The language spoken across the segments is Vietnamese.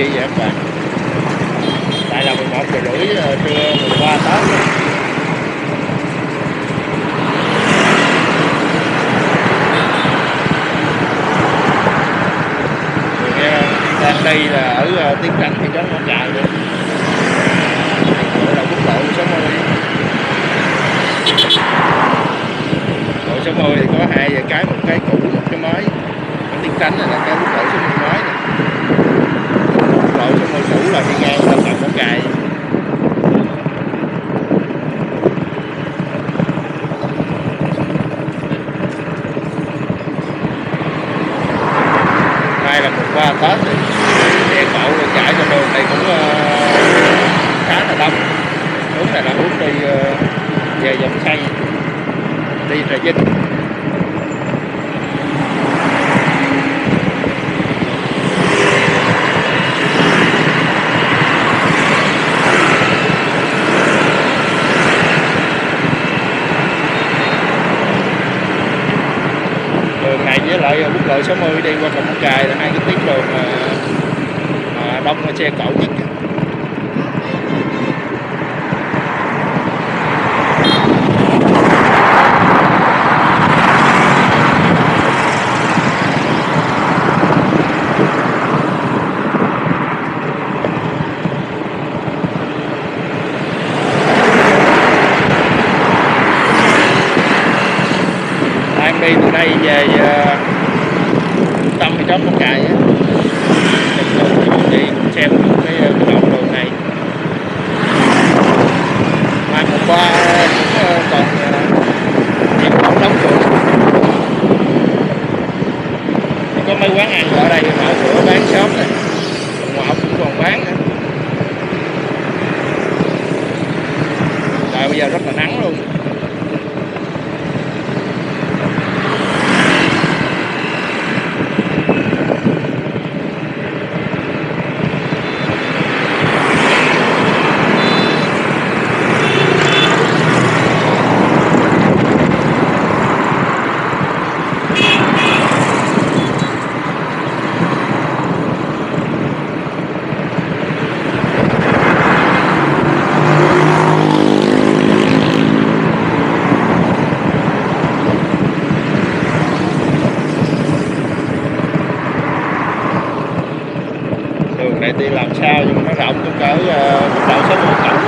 chị và các bạn? Đây là 11 giờ rưỡi ờ, trưa mùng 3 Tết đang đi là ở ờ, Tiến cảnh thị trấn Móng Chài rồi đầu quốc lộ 60 Lộ 60 thì có hai cái, một cái cũ, một cái mới. Ở Tiến Tránh này là cái quốc lộ 60 mới này lộ số 10 cũ là đi ngang là phần Móng Cài nay là mùng ba Tết thì xe cộ rồi chạy trên đường này cũng ờ, khá là đông hướng này là hướng đi ờ, về dòng xây đi Trà Vinh. Đường này với lại ờ, quốc lộ 60 đi qua cầu Móng Cài là hai cái tuyến đường mà, mà đông xe cộ nhất đang đi từ đây về ờ, trung tâm thị trấn Móng Cài á Mình đi xem cái, ờ, cái đoạn đường này mai mùng ba cũng ờ, còn ờ, nhiều không đóng cửa Chỉ có mấy quán ăn ở đây mở cửa, bán sớm này. Ngoài ốc cũng còn bán nữa. Trời, bây giờ rất là nắng luôn đường này đi làm sao nhưng mà nó rộng trong cỡ uh, quốc số một cổng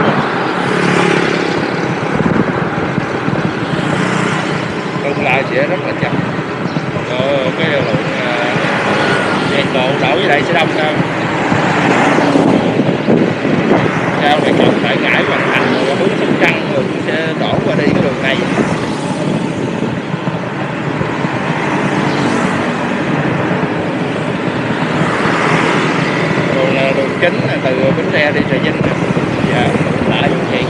tương lai sẽ rất là chậm. Có cái ờ, ờ, lượng nhiệt độ đổi với lại sẽ đông hơn sau này cần phải ngải hoàn thành rồi hướng sóc trăng rồi cũng sẽ đổ qua đi cái đường này đường là đường chính là từ Bến Tre đi Trà Vinh nè và lại Nguyễn Thiện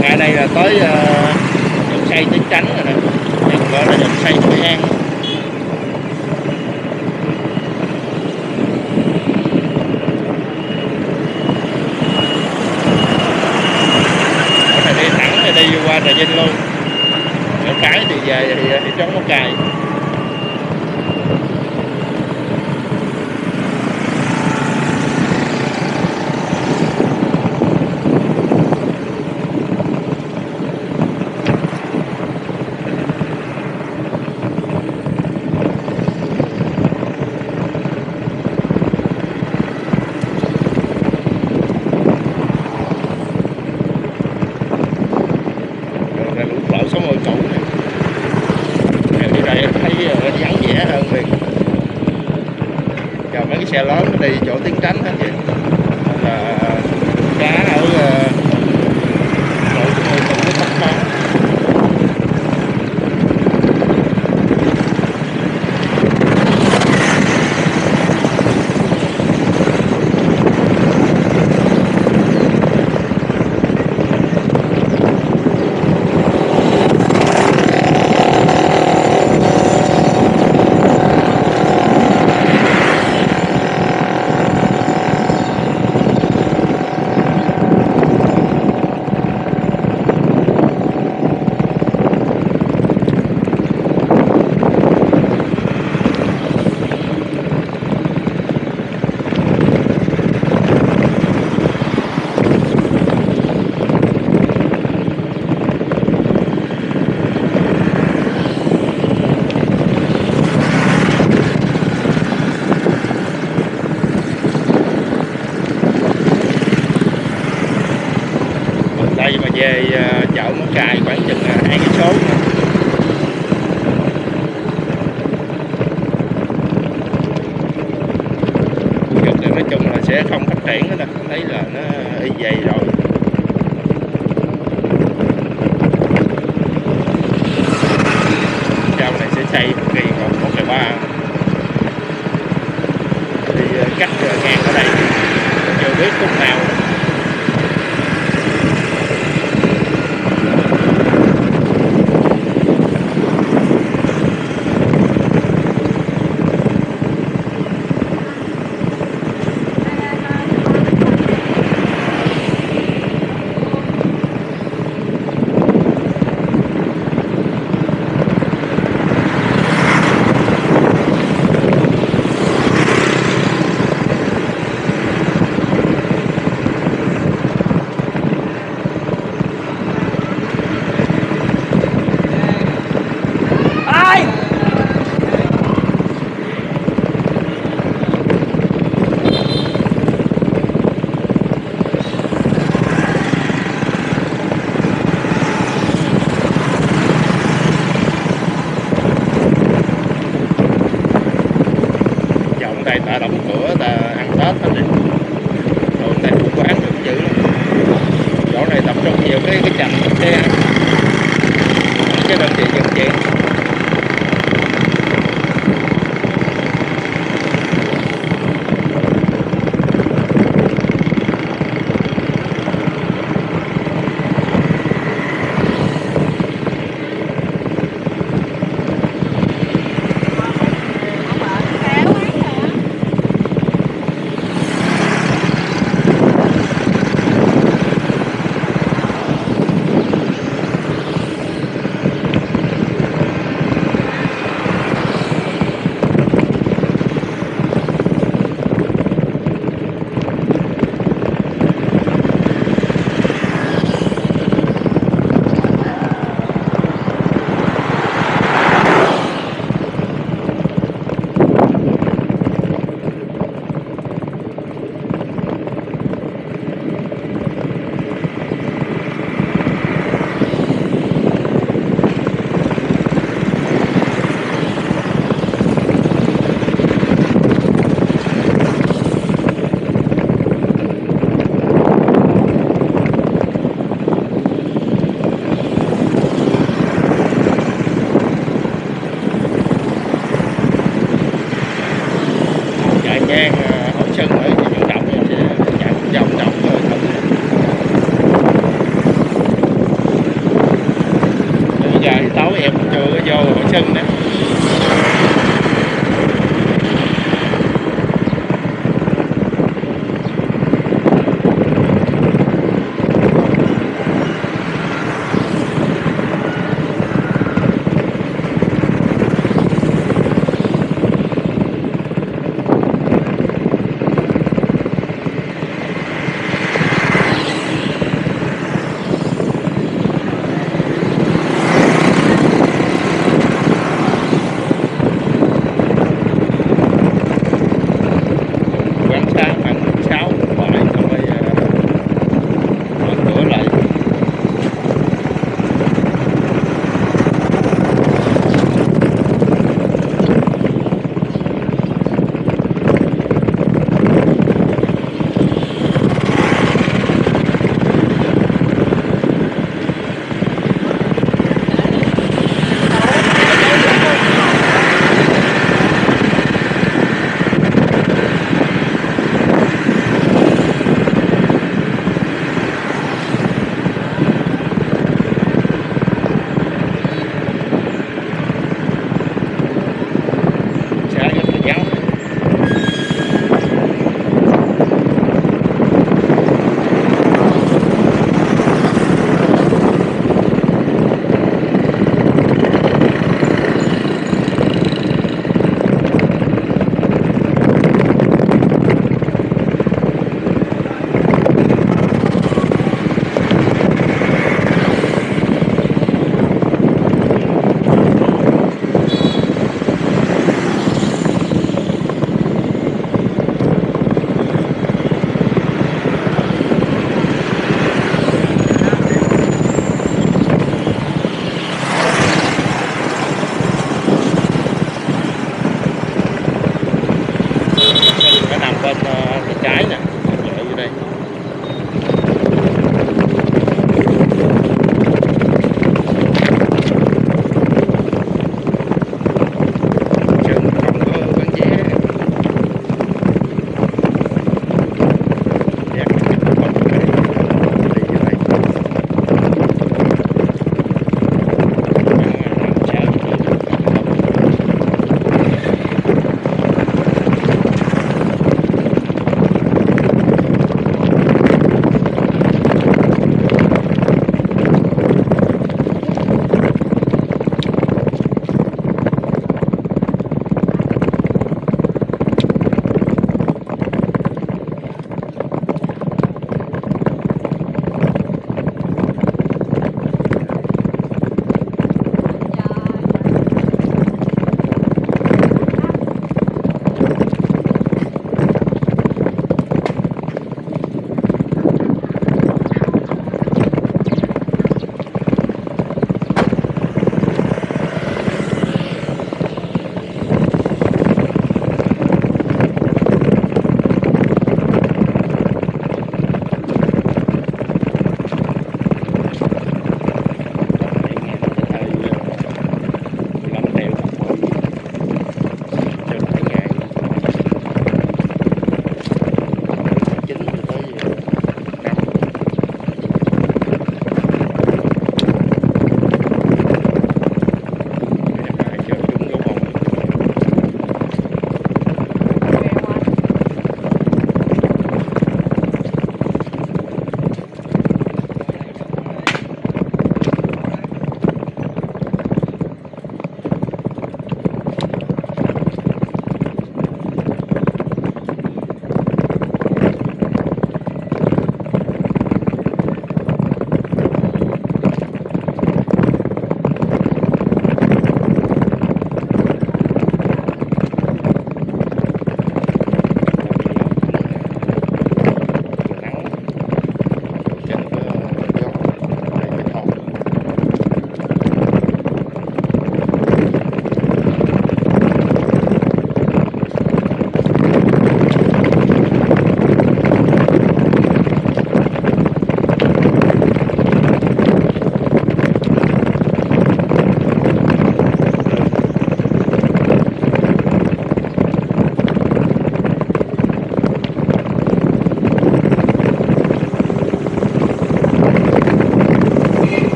ngay đây là tới uh, dòng xây Tiến Chánh rồi nè đây còn gọi là dòng xây Hội An Ở này đi thẳng thì Vinh luôn cái thì về thì thị trấn nó Cài đường này quốc lộ số 10 cũ này Theo đi đây em thấy ờ, vắng vẻ hơn liền Giờ mấy cái xe lớn tinh tránh.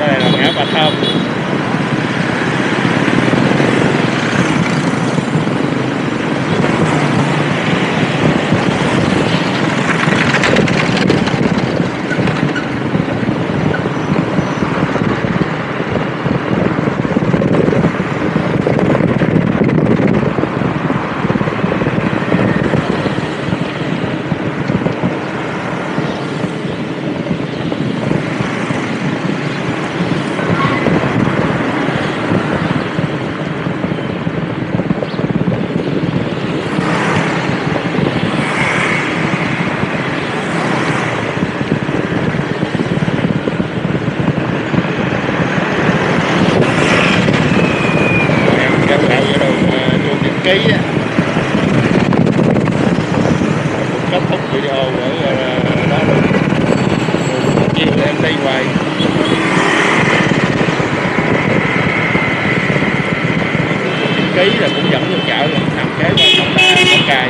ได้แล้วนะครับปทำ ký là cũng dẫn vô chợ nằm kế bên không ta không cài